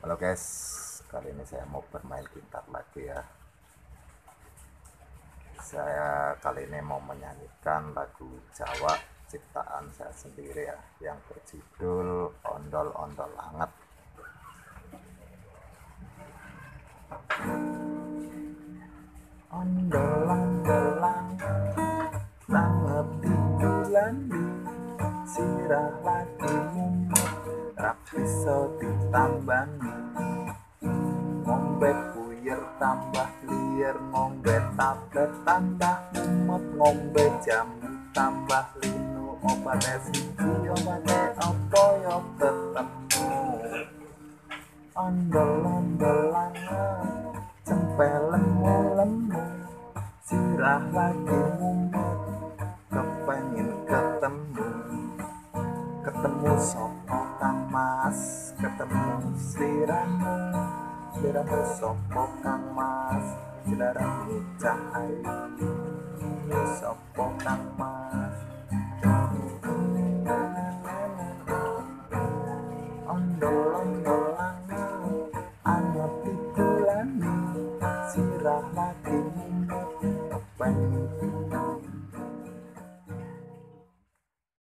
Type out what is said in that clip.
Halo guys, kali ini saya mau bermain gitar lagi ya. Saya kali ini mau menyanyikan lagu Jawa ciptaan saya sendiri ya, yang berjudul Ondol-Ondol Hangat. Ondol-ondol hangat, sangat di bulan sirah lagi mumet rak bisa ditambangi. Ngombe puyer tambah liar ngombe tablet tambah mumet ngombe jamu tambah linu obat siji obat apa yo ketemu ondol-ondol lanang cempelemu lemu sirah lagi mumet kepengen ketemu. Ketemu sopo mas ketemu sliramu sliramu sopo kang mas sliramu cahayu sopo kang mas ondol-ondol lanang anyot dikulani sirah lagi